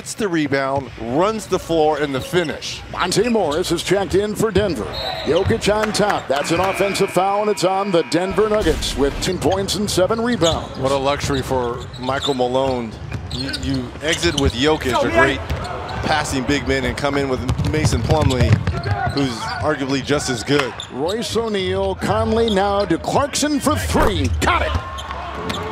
Gets the rebound, runs the floor, and the finish. Monte Morris is checked in for Denver. Jokic on top. That's an offensive foul, and it's on the Denver Nuggets with 10 points and 7 rebounds. What a luxury for Michael Malone. You, you exit with Jokic, a great passing big man, and come in with Mason Plumlee, who's arguably just as good. Royce O'Neale, Conley now to Clarkson for three. Got it.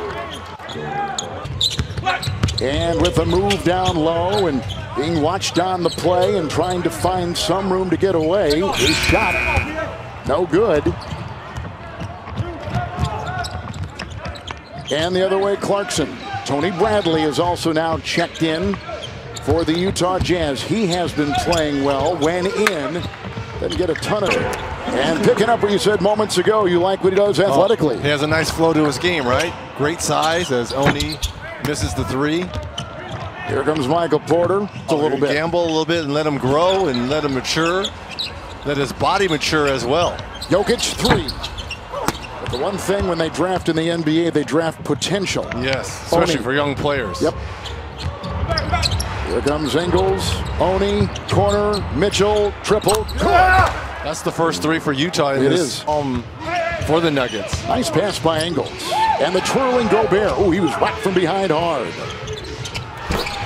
And with a move down low and being watched on the play and trying to find some room to get away, his shot no good. And the other way, Clarkson. Tony Bradley is also now checked in for the Utah Jazz. He has been playing well when in. Doesn't get a ton of it. And picking up what you said moments ago, you like what he does oh, athletically. Oh, he has a nice flow to his game, right? Great size as Oni misses the three. Here comes Michael Porter. It's a little bit. Gamble a little bit and let him grow and let him mature. Let his body mature as well. Jokic three. But the one thing when they draft in the NBA, they draft potential. Yes, especially Oni. for young players. Yep. Here comes Ingles, Oni, corner, Mitchell, triple. That's the first three for Utah in It this is. um, for the Nuggets. Nice pass by Ingles. And the twirling Gobert. Oh, he was whacked from behind hard.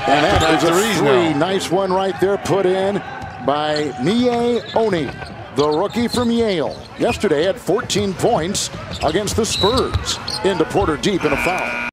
And that is a three. now. Nice one right there put in by Miye Oni, the rookie from Yale. Yesterday had 14 points against the Spurs. Into Porter deep in a foul.